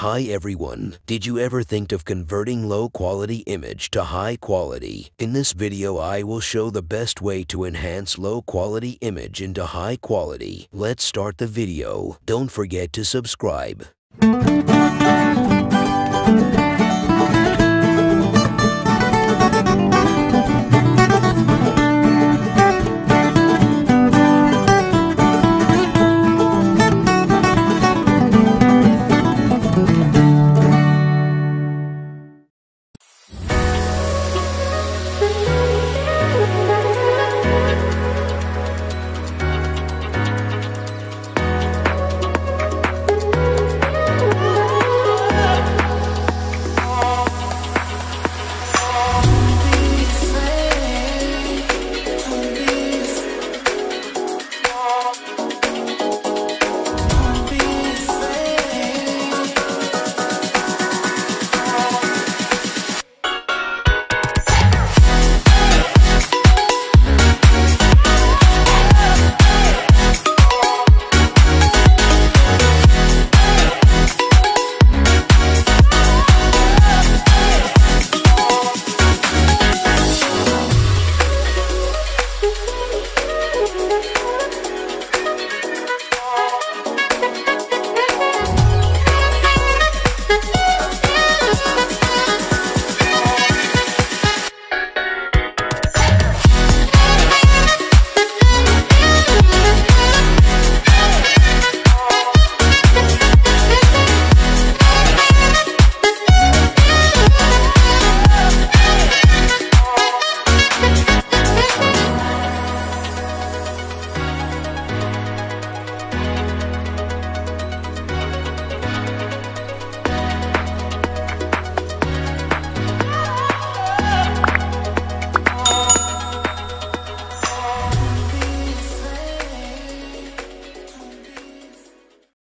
Hi everyone, did you ever think of converting low quality image to high quality? In this video I will show the best way to enhance low quality image into high quality. Let's start the video. Don't forget to subscribe.